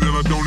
then I don't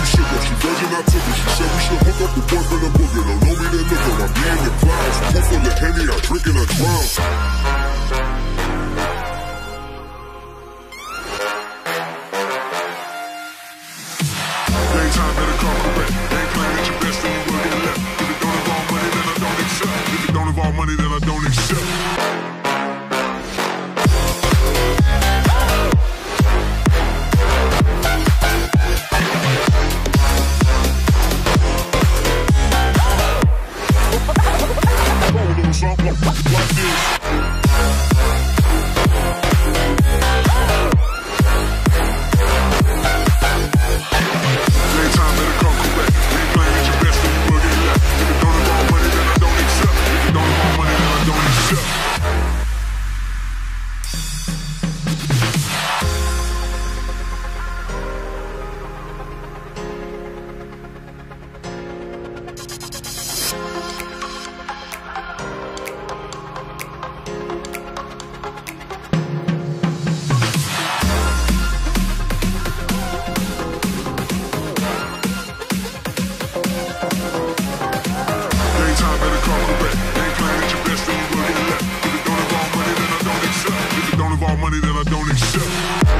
the she I took. She said we should hook up the boyfriend and booger. Don't know me, then look. I'm in the clouds. Pull full of Henny, I drink and I drown. Money, then I don't accept. If it money, that I don't accept.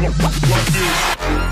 what, what, what is